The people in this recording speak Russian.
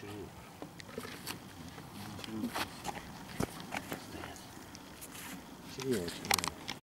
червивый. Червивый, червивый.